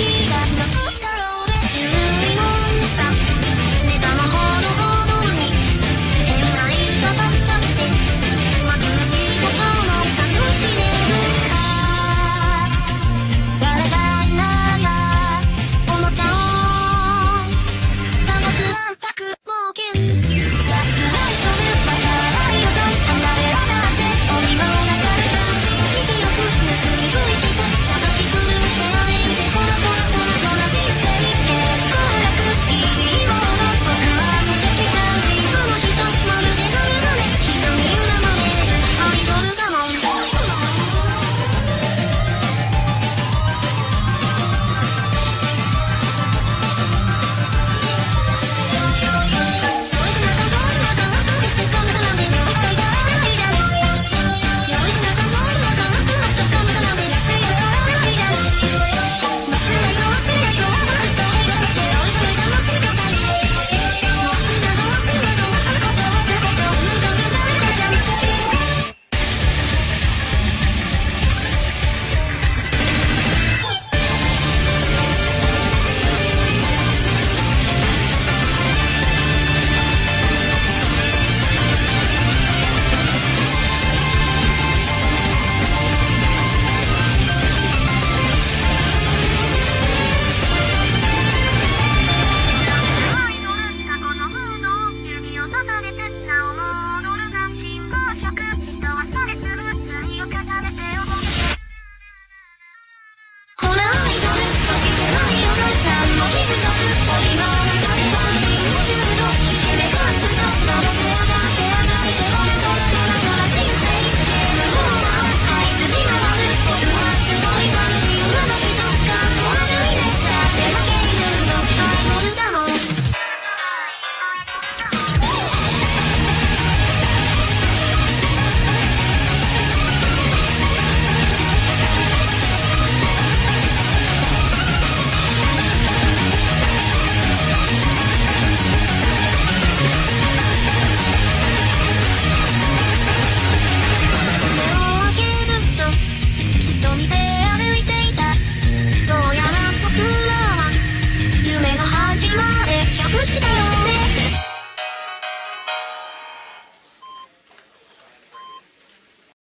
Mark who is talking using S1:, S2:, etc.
S1: 気が残か私だよ